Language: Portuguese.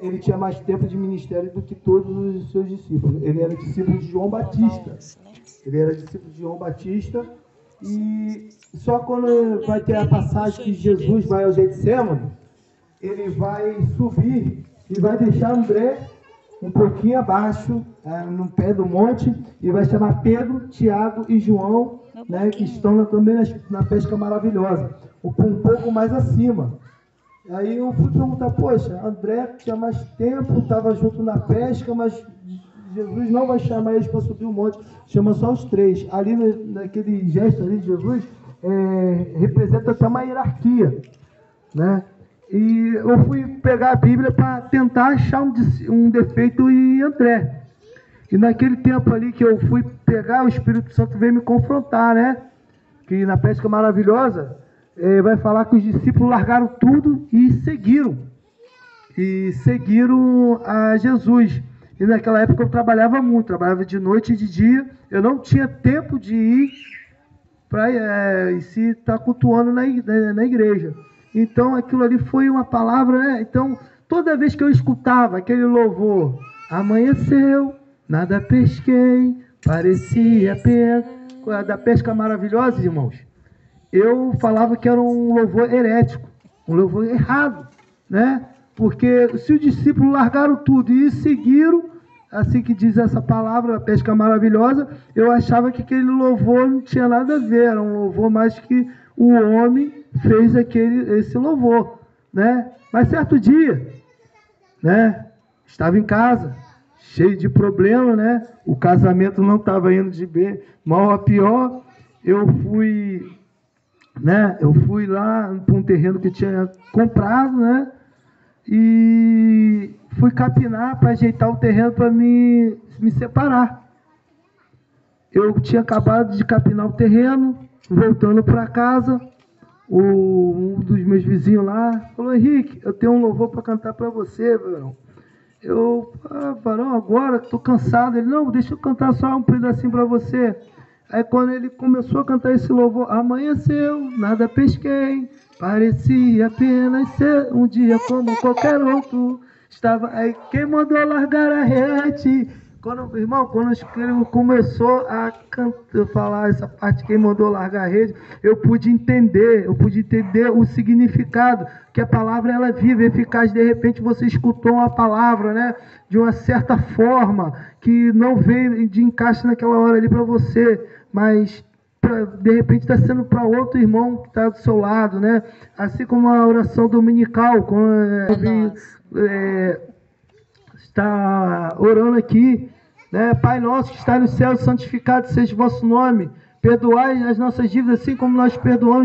Ele tinha mais tempo de ministério do que todos os seus discípulos. Ele era discípulo de João Batista. Ele era discípulo de João Batista. E só quando vai ter a passagem que Jesus vai ao Getsemane, ele vai subir e vai deixar André um pouquinho abaixo, é, no pé do monte, e vai chamar Pedro, Tiago e João, né, que estão também na, na pesca maravilhosa, um pouco mais acima. Aí eu fui perguntar, poxa, André tinha mais tempo, estava junto na pesca, mas Jesus não vai chamar eles para subir o monte, chama só os três. Ali naquele gesto ali de Jesus, é, representa até uma hierarquia, né? E eu fui pegar a Bíblia para tentar achar um, um defeito em André. E naquele tempo ali que eu fui pegar, o Espírito Santo veio me confrontar, né? Que na pesca maravilhosa, é, vai falar que os discípulos largaram tudo e seguiram. E seguiram a Jesus. E naquela época eu trabalhava muito, trabalhava de noite e de dia. Eu não tinha tempo de ir para é, se estar tá cultuando na, na, igreja. Então aquilo ali foi uma palavra, né? Então toda vez que eu escutava aquele louvor, amanheceu, nada pesquei, parecia pena, da pesca maravilhosa, irmãos eu falava que era um louvor herético, um louvor errado, né? Porque se os discípulos largaram tudo e seguiram, assim que diz essa palavra, a pesca maravilhosa, eu achava que aquele louvor não tinha nada a ver, era um louvor mais que o homem fez aquele, esse louvor, né? Mas certo dia, né? Estava em casa, cheio de problema, né? O casamento não estava indo de bem, mal a pior. Eu fui né? Eu fui lá para um terreno que tinha comprado, né? E fui capinar para ajeitar o terreno para me, me separar. Eu tinha acabado de capinar o terreno, voltando para casa, o, um dos meus vizinhos lá falou: Henrique, eu tenho um louvor para cantar para você, varão. Eu, ah, agora estou cansado. Ele, não, deixa eu cantar só um pedacinho para você. Aí quando ele começou a cantar esse louvor, amanheceu, nada pesquei, parecia apenas ser um dia como qualquer outro. Estava aí quem mandou largar a rede. Quando, irmão, quando ele começou a cantar, falar essa parte, quem mandou largar a rede, eu pude entender, eu pude entender o significado, que a palavra ela é viva, eficaz. De repente você escutou uma palavra, né, de uma certa forma, que não veio de encaixe naquela hora ali para você mas pra, de repente está sendo para outro irmão que está do seu lado, né? Assim como a oração dominical, quando é, é, está orando aqui, né? Pai nosso que está no céu, santificado seja o vosso nome. Perdoai as nossas dívidas, assim como nós perdoamos